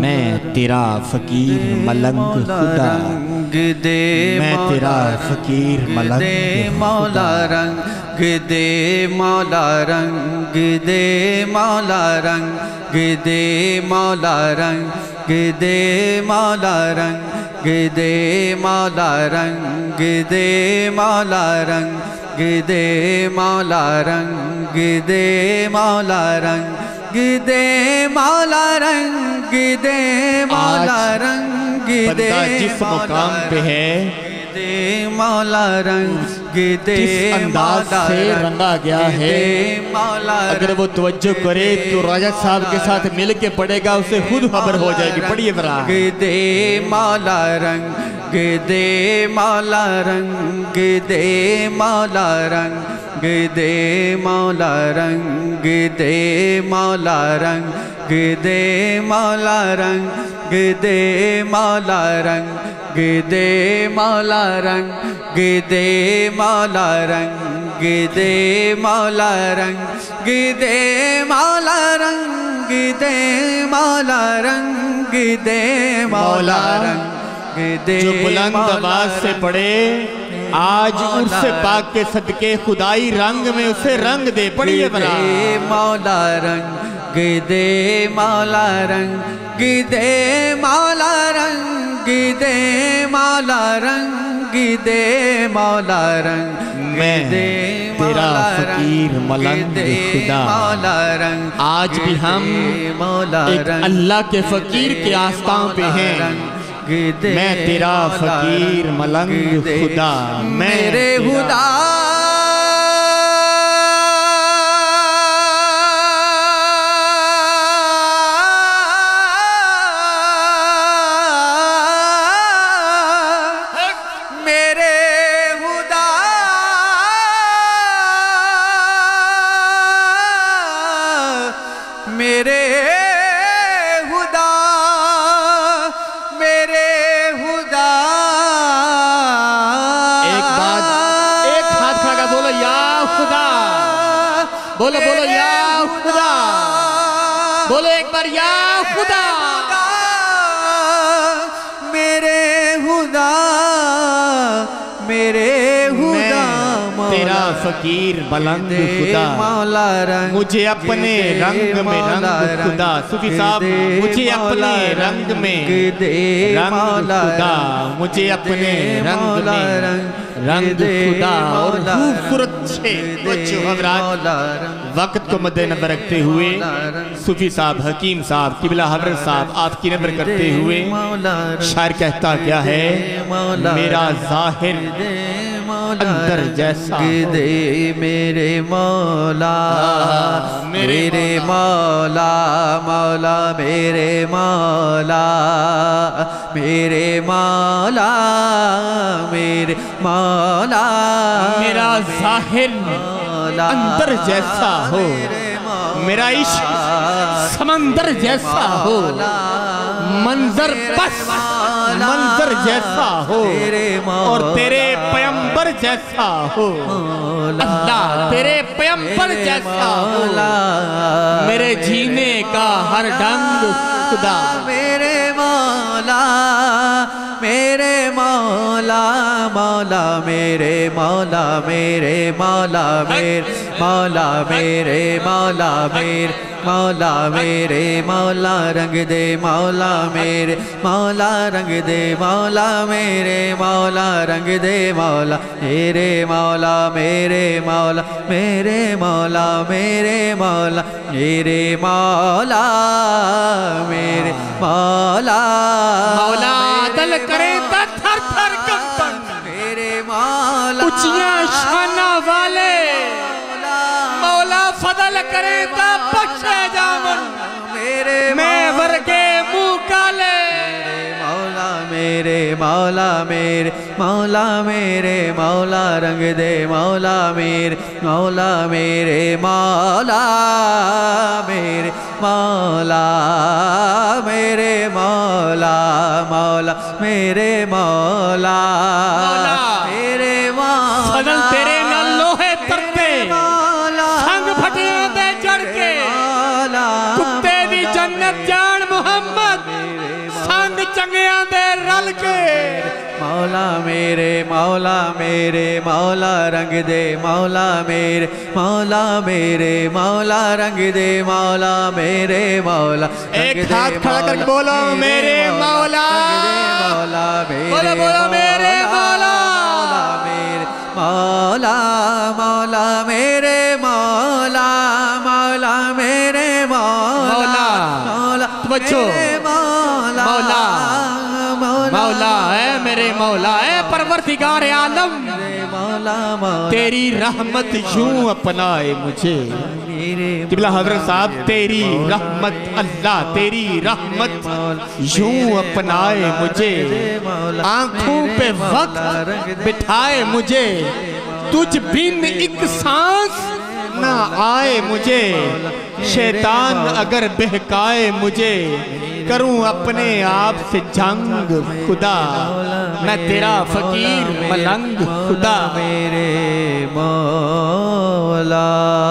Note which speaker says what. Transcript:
Speaker 1: میں تیرا فقیر ملنگ خدا۔
Speaker 2: رنگ دے
Speaker 1: میں تیرا فقیر ملنگ
Speaker 2: مولا رنگ دے مولا رنگ دے مولا رنگ دے مولا رنگ دے مولا رنگ دے مولا رنگ دے مولا رنگ دے مولا رنگ دے مولا رنگ دے مولا رنگ دے مولا رنگ دے
Speaker 1: جس مقام پہ ہے
Speaker 2: دے مولا رنگ دے
Speaker 1: انداز
Speaker 2: مولا
Speaker 1: سے
Speaker 2: رنگ
Speaker 1: رنگا گیا ہے اگر وہ توجہ کرے تو راجہ صاحب کے ساتھ مل کے پڑے گا اسے خود خبر ہو جائے گی پڑھئے برا
Speaker 2: رنگ دے مولا رنگ دے مولا رنگ دے مولا رنگ دے مولا رنگ دے مولا رنگ دے مولا رنگ دے مولا رنگ دے مولا رنگ دے مولا رنگ دے مولا رنگ دے مولا رنگ دے مولا رنگ دے مولا رنگ دے
Speaker 1: جو بلند آواز سے پڑے آج عرص پاک کے صدقے خدائی رنگ میں اسے رنگ دے پڑھئے برا
Speaker 2: دے مولا رنگ دے مولا رنگ دے مولا رنگ دے مولا رنگ دے مولا رنگ
Speaker 1: میں تیرا فقیر ملنگ خدا۔ آج بھی ہم ایک
Speaker 2: رنگ
Speaker 1: اللہ کے فقیر کے آستان پہ ہیں۔ میں تیرا فقیر ملنگ خدا
Speaker 2: میرے خدا
Speaker 1: بولو بولو یا خدا۔ بولو ایک بار یا خدا۔
Speaker 2: میرے خدا میرے خدا
Speaker 1: تیرا فقیر ملنگ
Speaker 2: دے
Speaker 1: خدا۔
Speaker 2: مولا رنگ
Speaker 1: مجھے اپنے رنگ میں رنگ خدا۔ صوفی صاحب مجھے اپنے
Speaker 2: رنگ
Speaker 1: میں
Speaker 2: دے
Speaker 1: رنگ خدا۔ مجھے اپنے رنگ میں
Speaker 2: رنگ
Speaker 1: خدا اور خوبصورت سے
Speaker 2: دے
Speaker 1: بچوں حضرات۔ وقت کو مد نظر رکھتے ہوئے صوفی صاحب حکیم صاحب قبلہ حضرت صاحب آپ کی نظر کرتے ہوئے شاعر کہتا کیا ہے؟ میرا ظاہر اندر جیسا
Speaker 2: دے میرے مولا میرے مولا مولا میرے مولا میرے مولا میرے مولا۔
Speaker 1: میرا ظاہر
Speaker 2: مولا
Speaker 1: اندر جیسا ہو میرا عشق سمندر جیسا ہو منظر بس منظر جیسا ہو اور تیرے پیمبر جیسا ہو۔ اللہ تیرے پیمبر جیسا ہو۔ میرے جینے کا ہر ڈنگ خدا۔
Speaker 2: میرے مولا مولا میرے مولا میرے مولا میرے مولا میرے مولا میرے مولا میرے مولا رنگ دے مولا میرے مولا رنگ دے مولا میرے مولا رنگ دے مولا میرے مولا میرے مولا میرے مولا میرے مولا میرے مولا میرے مولا
Speaker 1: مولا کرے تا تھر تھر کمپن
Speaker 2: میرے مولا
Speaker 1: اچیاں شانہ والے۔ مولا فضل کرے تا بخشے جامن۔
Speaker 2: میرے
Speaker 1: میں ورگے منہ کالے۔
Speaker 2: مولا میرے مولا میرے مولا میرے مولا رنگ دے مولا میرے مولا میرے مولا میرے مولا میرے مولا مولا میرے مولا۔ مولا میرے مولا میرے مولا رنگ دے مولا میرے مولا میرے مولا رنگ دے مولا میرے مولا
Speaker 1: ایک ہاتھ کھڑا کر بولو میرے مولا
Speaker 2: مولا۔ میرے
Speaker 1: بولو میرے مولا۔
Speaker 2: میرے مولا مولا میرے مولا مولا میرے مولا
Speaker 1: مولا۔
Speaker 2: مولا۔
Speaker 1: مولا۔
Speaker 2: مولا
Speaker 1: اے میرے مولا اے پروردگار عالم۔ تیری رحمت یوں اپنائے مجھے۔ قبلہ حضرت صاحب، تیری رحمت اللہ، تیری رحمت یوں اپنائے مجھے۔ آنکھوں پہ وقت بٹھائے مجھے۔ تجھ بن ایک سانس نہ آئے مجھے۔ شیطان اگر بہکائے مجھے۔ کروں اپنے آپ سے جنگ خدا میں تیرا فقیر ملنگ خدا۔
Speaker 2: میرے مولا۔